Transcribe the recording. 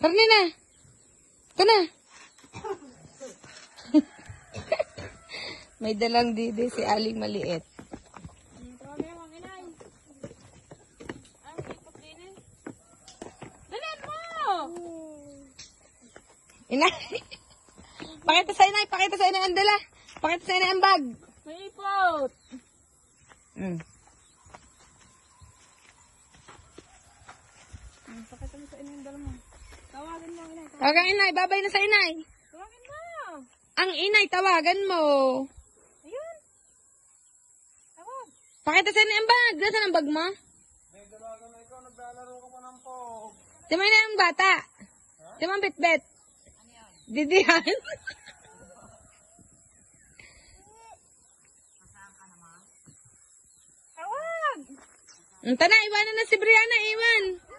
Karne na. Ito na. May dalang didi si Aling maliit. Ang inay. Ang pakita sa inay, pakita sa inay ang dala. Pakita sa inay ang bag. May ipot! Mm. Pakita mo sa inay yung dala mo. Tawagin mo ang inay. Tawagan inay, babay na sa inay. Tawagin mo! Ang inay, tawagan mo. Ayun! Tawag! Pakita sa inay ang bag. Nasaan ang bag mo? Di mo na yung bata. Di mo ang bitbit. Didihan. Tawag! Ang tana, iwanan na si Brianna, iwan.